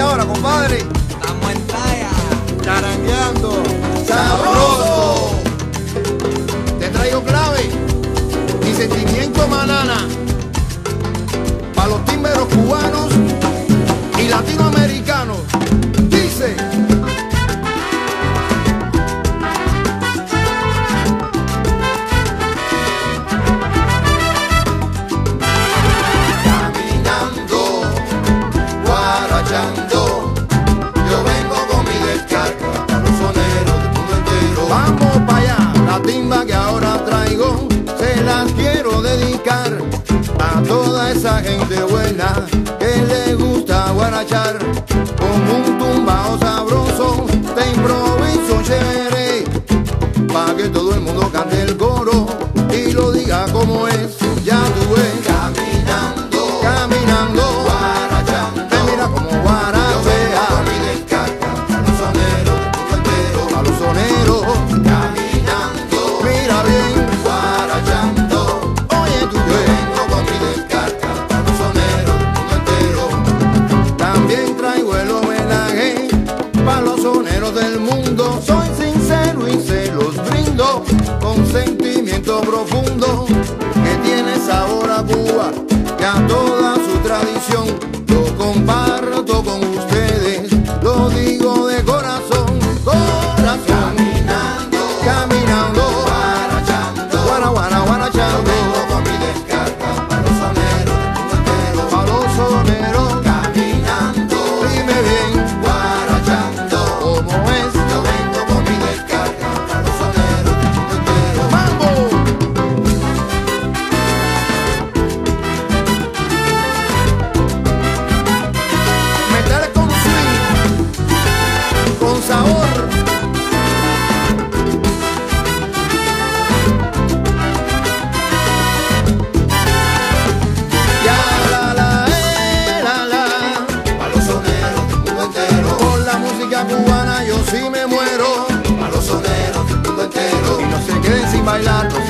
ahora, compadre? Estamos en talla. Charangueando. Sabroso. esa gente buena que le gusta guarachar. Con un tumbao sabroso te improviso chévere, pa' que todo el mundo cante el coro. del mundo. Soy sincero y se los brindo con sentimiento profundo.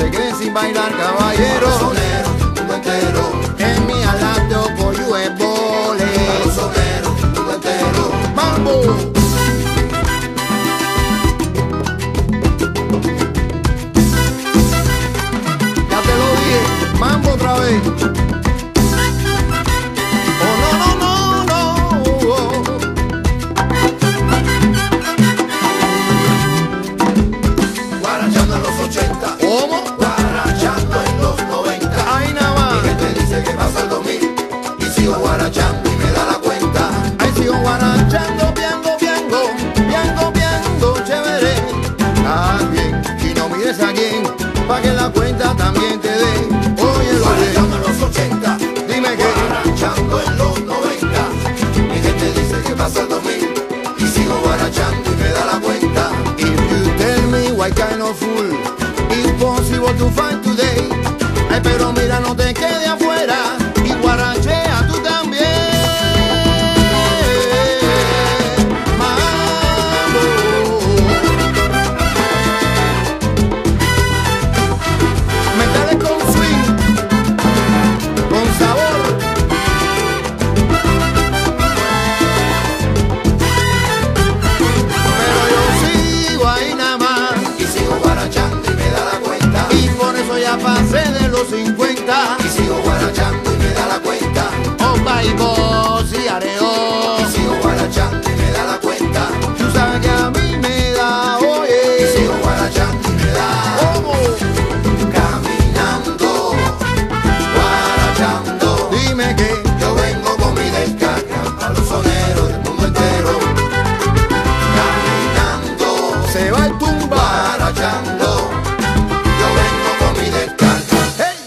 se quede sin bailar, caballero. Solero, entero. En mi alato es. Solero, entero. Mambo. que la cuenta también te dé. Oye, lo Para que. los 80, dime que. Guarachando en los 90, mi gente dice que pasa el 2000, y sigo guarachando y me da la cuenta. If you tell me why kind of fool, impossible to find today. Ay, pero mira, no te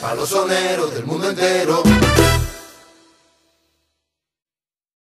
para los soneros del mundo entero.